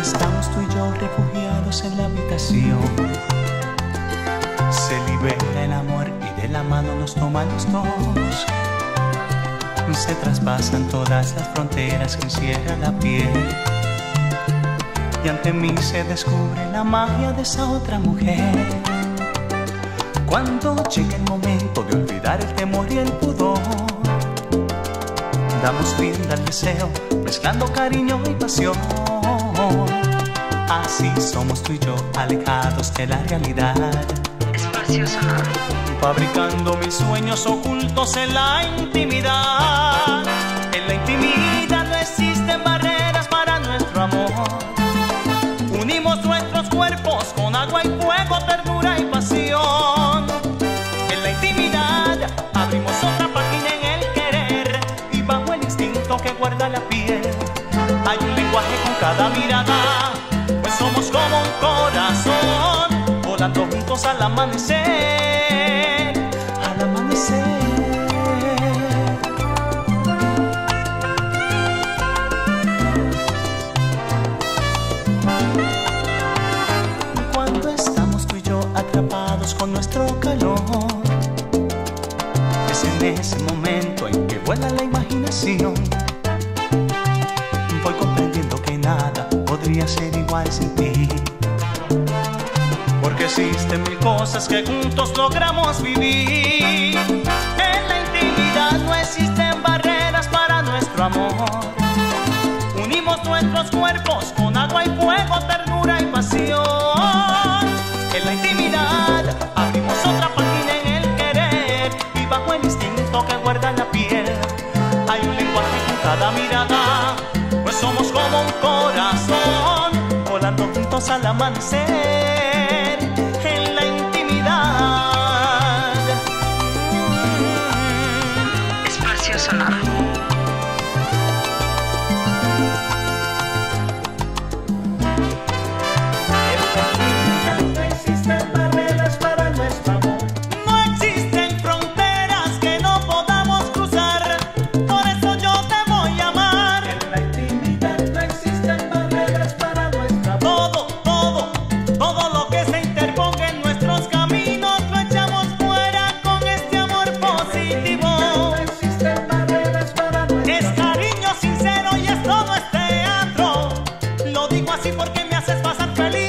estamos tú y yo refugiados en la habitación, se libera el amor y de la mano nos toman los dos. Se traspasan todas las fronteras que encierra la piel. Y ante mí se descubre la magia de esa otra mujer. Cuando llegue el momento de olvidar el temor y el pudor, damos rienda al deseo, mezclando cariño y pasión. Así somos tú y yo, alejados de la realidad. Espacio sonoro. Fabricando mis sueños ocultos en la intimidad. En la intimidad no existen barreras para nuestro amor. Unimos nuestros cuerpos con agua y fuego, ternura la piel hay un lenguaje con cada mirada, pues somos como un corazón volando juntos al amanecer, al amanecer. Cuando estamos tú y yo atrapados con nuestro calor, es en ese momento en que vuela la imaginación. Voy comprendiendo que nada podría ser igual sin ti. Porque existen mil cosas que juntos logramos vivir. En la intimidad no existen barreras para nuestro amor. Unimos nuestros cuerpos cada mirada, pues somos como un corazón volando juntos al amanecer. haces pasar feliz.